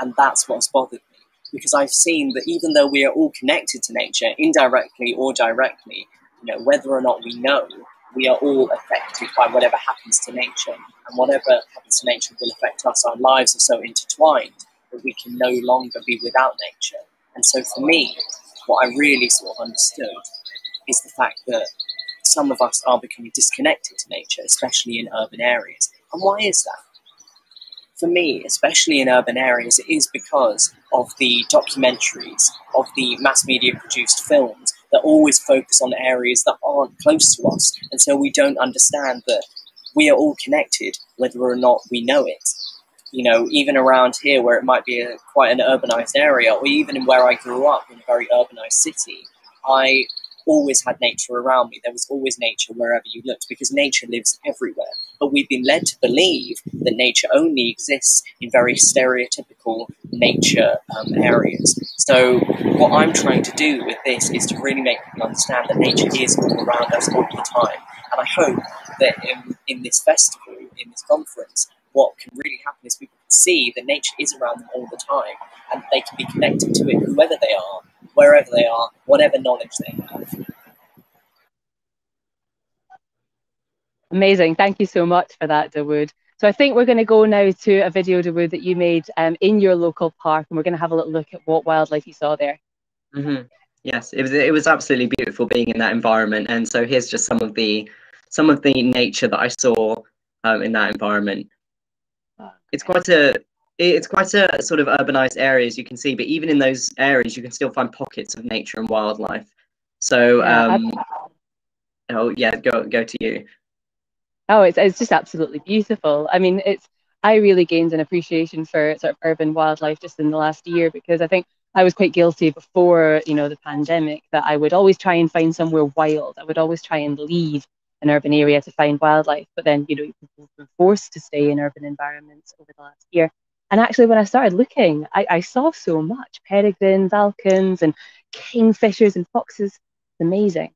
And that's what's bothered me. Because I've seen that even though we are all connected to nature, indirectly or directly, you know, whether or not we know, we are all affected by whatever happens to nature. And whatever happens to nature will affect us. Our lives are so intertwined that we can no longer be without nature. And so for me, what I really sort of understood is the fact that some of us are becoming disconnected to nature, especially in urban areas. And why is that? For me, especially in urban areas, it is because of the documentaries, of the mass media produced films that always focus on areas that aren't close to us. And so we don't understand that we are all connected, whether or not we know it you know, even around here where it might be a, quite an urbanized area, or even in where I grew up in a very urbanized city, I always had nature around me. There was always nature wherever you looked because nature lives everywhere. But we've been led to believe that nature only exists in very stereotypical nature um, areas. So, what I'm trying to do with this is to really make people understand that nature is all around us all the time. And I hope that in, in this festival, in this conference, what can really happen is people can see that nature is around them all the time and they can be connected to it whoever they are, wherever they are, whatever knowledge they have. Amazing. Thank you so much for that, Dawood. So I think we're going to go now to a video, Dawood, that you made um, in your local park, and we're going to have a little look at what wildlife you saw there. Mm-hmm. Yes, it was it was absolutely beautiful being in that environment, and so here's just some of the some of the nature that I saw um, in that environment it's quite a it's quite a sort of urbanized area as you can see but even in those areas you can still find pockets of nature and wildlife. So um oh yeah go go to you. Oh it's, it's just absolutely beautiful. I mean it's i really gained an appreciation for sort of urban wildlife just in the last year because i think i was quite guilty before you know the pandemic that i would always try and find somewhere wild. I would always try and leave an urban area to find wildlife. But then, you know, people were forced to stay in urban environments over the last year. And actually, when I started looking, I, I saw so much peregrines, falcons, and kingfishers and foxes. It's amazing.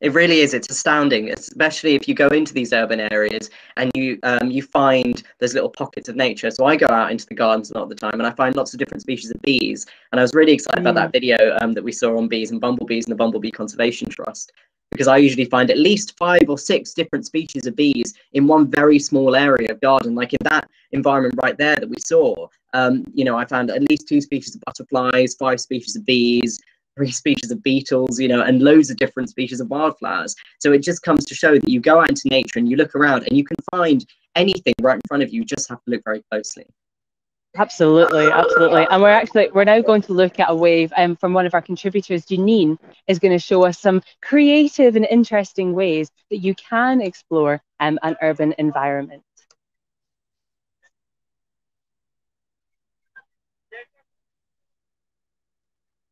It really is. It's astounding, especially if you go into these urban areas and you um, you find those little pockets of nature. So I go out into the gardens a lot of the time, and I find lots of different species of bees. And I was really excited mm. about that video um, that we saw on bees and bumblebees and the Bumblebee Conservation Trust because I usually find at least five or six different species of bees in one very small area of garden. Like in that environment right there that we saw, um, you know, I found at least two species of butterflies, five species of bees, three species of beetles, you know, and loads of different species of wildflowers. So it just comes to show that you go out into nature and you look around and you can find anything right in front of you. You just have to look very closely. Absolutely, absolutely. And we're actually we're now going to look at a wave um, from one of our contributors, Janine, is going to show us some creative and interesting ways that you can explore um, an urban environment.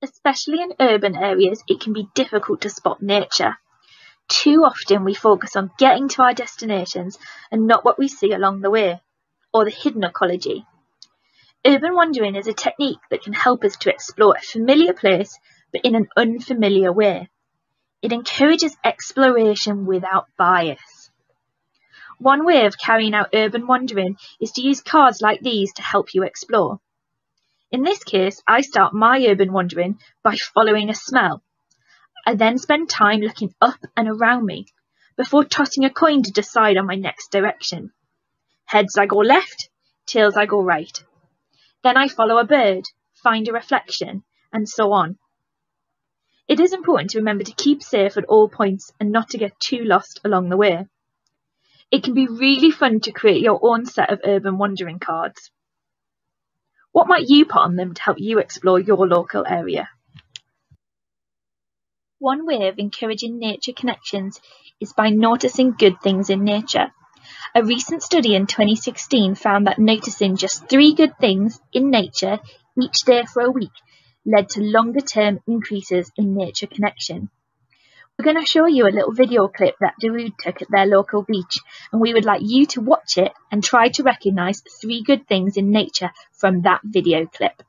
Especially in urban areas, it can be difficult to spot nature. Too often we focus on getting to our destinations and not what we see along the way, or the hidden ecology. Urban wandering is a technique that can help us to explore a familiar place but in an unfamiliar way. It encourages exploration without bias. One way of carrying out urban wandering is to use cards like these to help you explore. In this case, I start my urban wandering by following a smell. I then spend time looking up and around me before tossing a coin to decide on my next direction. Heads I go left, tails I go right. Then I follow a bird, find a reflection, and so on. It is important to remember to keep safe at all points and not to get too lost along the way. It can be really fun to create your own set of urban wandering cards. What might you put on them to help you explore your local area? One way of encouraging nature connections is by noticing good things in nature. A recent study in 2016 found that noticing just three good things in nature each day for a week led to longer term increases in nature connection. We're going to show you a little video clip that Dawood took at their local beach, and we would like you to watch it and try to recognise three good things in nature from that video clip.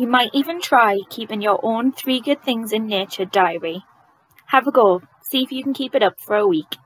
You might even try keeping your own three good things in nature diary. Have a go, see if you can keep it up for a week.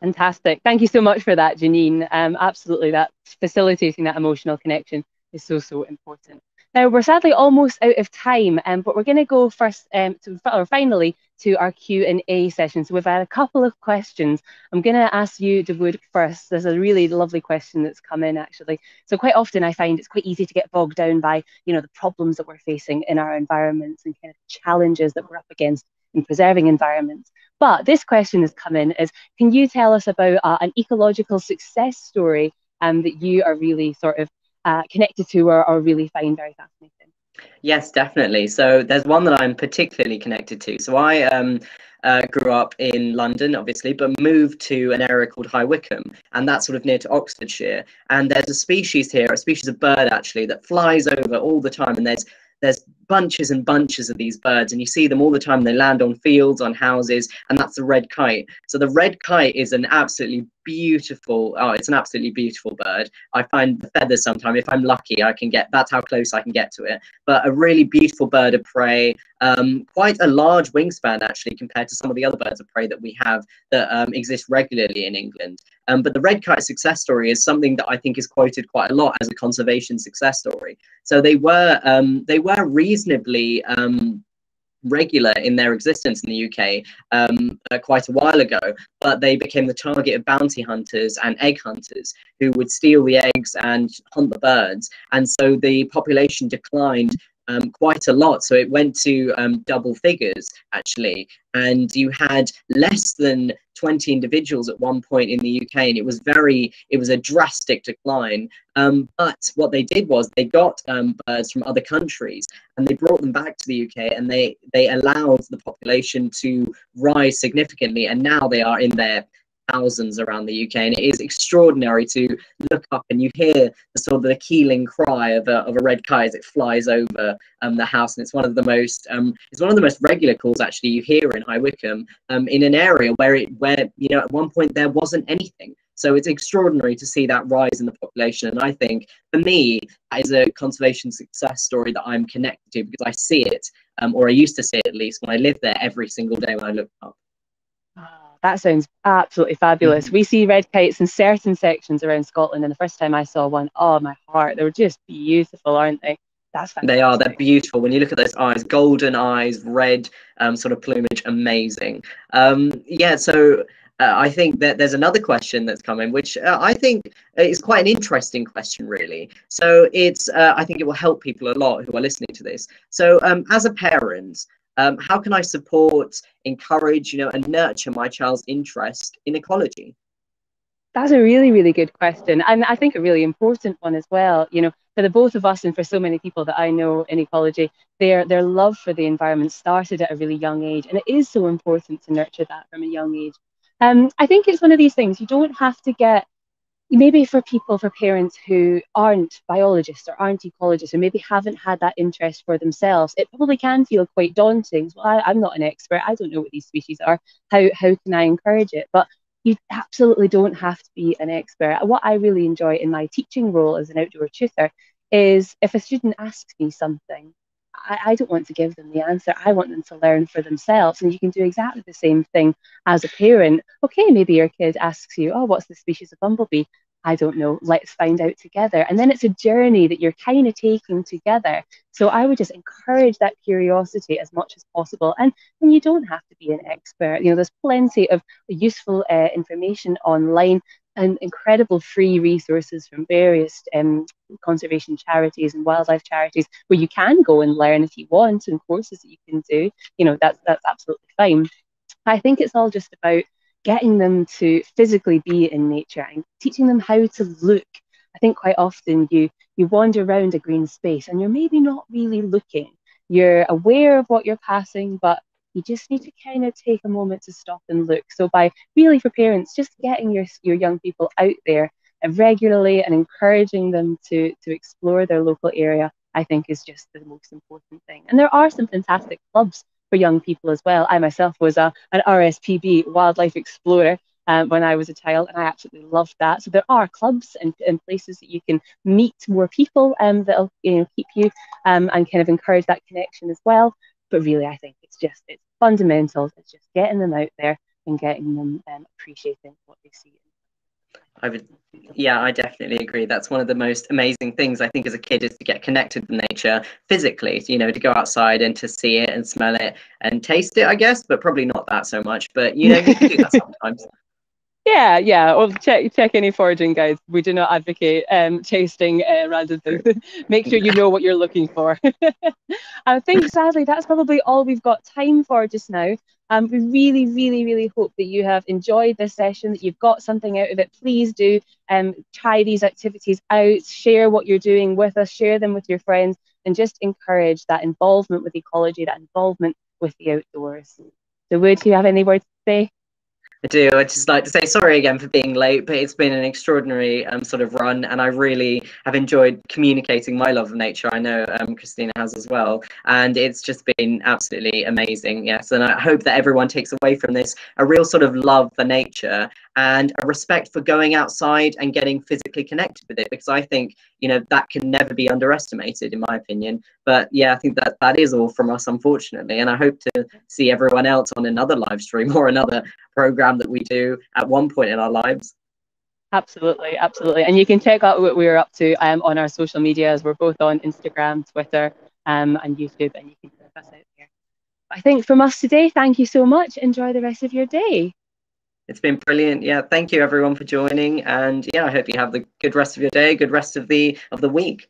Fantastic. Thank you so much for that, Janine. Um, absolutely, that facilitating that emotional connection is so, so important. Now, we're sadly almost out of time, um, but we're going to go first, um, to, or finally, to our Q&A session. So we've had a couple of questions. I'm going to ask you, Dawood, first. There's a really lovely question that's come in, actually. So quite often I find it's quite easy to get bogged down by, you know, the problems that we're facing in our environments and kind of challenges that we're up against in preserving environments. But this question has come in is, can you tell us about uh, an ecological success story um, that you are really sort of uh, connected to or, or really find very fascinating? Yes, definitely. So there's one that I'm particularly connected to. So I um, uh, grew up in London, obviously, but moved to an area called High Wycombe, and that's sort of near to Oxfordshire. And there's a species here, a species of bird actually, that flies over all the time. And there's there's bunches and bunches of these birds and you see them all the time they land on fields on houses and that's the red kite. So the red kite is an absolutely beautiful oh it's an absolutely beautiful bird. I find the feathers sometimes if i'm lucky i can get that's how close i can get to it. But a really beautiful bird of prey um, quite a large wingspan actually compared to some of the other birds of prey that we have that um, exist regularly in england. Um, but the red kite success story is something that i think is quoted quite a lot as a conservation success story. So they were um, they were reasonably um, regular in their existence in the UK um, uh, quite a while ago, but they became the target of bounty hunters and egg hunters who would steal the eggs and hunt the birds. And so the population declined um, quite a lot. So it went to um, double figures actually, and you had less than 20 individuals at one point in the UK, and it was very, it was a drastic decline. Um, but what they did was they got um, birds from other countries and they brought them back to the UK, and they they allowed the population to rise significantly, and now they are in their thousands around the UK, and it is extraordinary to look up and you hear the sort of the keeling cry of a, of a red kite as it flies over um, the house, and it's one of the most um, it's one of the most regular calls actually you hear in High Wycombe um, in an area where it where you know at one point there wasn't anything. So it's extraordinary to see that rise in the population, and I think for me that is a conservation success story that I'm connected to because I see it, um, or I used to see it at least when I lived there every single day when I looked up. That sounds absolutely fabulous. Mm-hmm. We see red kites in certain sections around Scotland, and the first time I saw one, oh my heart, they were just beautiful, aren't they? That's fantastic. They are. They're beautiful. When you look at those eyes, golden eyes, red um, sort of plumage, amazing. Um, yeah. So uh, I think that there's another question that's coming, which uh, I think is quite an interesting question, really. So it's, uh, I think it will help people a lot who are listening to this. So um, as a parent, um, how can I support, encourage, you know, and nurture my child's interest in ecology? That's a really, really good question. And I think a really important one as well. You know, for the both of us and for so many people that I know in ecology, their their love for the environment started at a really young age. And it is so important to nurture that from a young age. Um, I think it's one of these things you don't have to get maybe for people, for parents who aren't biologists or aren't ecologists, or maybe haven't had that interest for themselves, it probably can feel quite daunting. Well, I, am not an expert. I don't know what these species are. How how can I encourage it? But you absolutely don't have to be an expert. What I really enjoy in my teaching role as an outdoor tutor is if a student asks me something, I, I don't want to give them the answer. I want them to learn for themselves. And you can do exactly the same thing as a parent. Okay, maybe your kid asks you, Oh, what's the species of bumblebee? I don't know, let's find out together. And then it's a journey that you're kind of taking together. So I would just encourage that curiosity as much as possible. And, and you don't have to be an expert. You know, there's plenty of useful uh, information online and incredible free resources from various um, conservation charities and wildlife charities where you can go and learn if you want and courses that you can do. You know, that's, that's absolutely fine. I think it's all just about getting them to physically be in nature and teaching them how to look. I think quite often you you wander around a green space and you're maybe not really looking. You're aware of what you're passing, but you just need to kind of take a moment to stop and look. So by really for parents, just getting your your young people out there regularly and encouraging them to to explore their local area, I think is just the most important thing. And there are some fantastic clubs for young people as well. I myself was a, an RSPB wildlife explorer um, when I was a child, and I absolutely loved that. So there are clubs and, and places that you can meet more people um, that'll you know keep you um, and kind of encourage that connection as well. But really, I think it's just it's fundamentals. It's just getting them out there and getting them um, appreciating what they see I would, yeah, I definitely agree. That's one of the most amazing things I think as a kid is to get connected with nature physically. You know, to go outside and to see it and smell it and taste it, I guess, but probably not that so much. But you know, you can do that sometimes. Yeah, yeah. Well, check check any foraging guides. We do not advocate um, tasting uh, rather than make sure you know what you're looking for. I think sadly that's probably all we've got time for just now. Um, we really, really, really hope that you have enjoyed this session, that you've got something out of it. Please do um, try these activities out, share what you're doing with us, share them with your friends, and just encourage that involvement with ecology, that involvement with the outdoors. So, would you have any words to say? I do. I'd just like to say sorry again for being late, but it's been an extraordinary um, sort of run, and I really have enjoyed communicating my love of nature. I know um, Christina has as well, and it's just been absolutely amazing. Yes, and I hope that everyone takes away from this a real sort of love for nature and a respect for going outside and getting physically connected with it, because I think you know that can never be underestimated, in my opinion. But yeah, I think that that is all from us, unfortunately, and I hope to see everyone else on another live stream or another program that we do at one point in our lives. Absolutely, absolutely. And you can check out what we're up to um, on our social medias. We're both on Instagram, Twitter, um, and YouTube, and you can check us out there. I think from us today, thank you so much. Enjoy the rest of your day. It's been brilliant. Yeah, thank you everyone for joining, and yeah, I hope you have the good rest of your day, good rest of the of the week.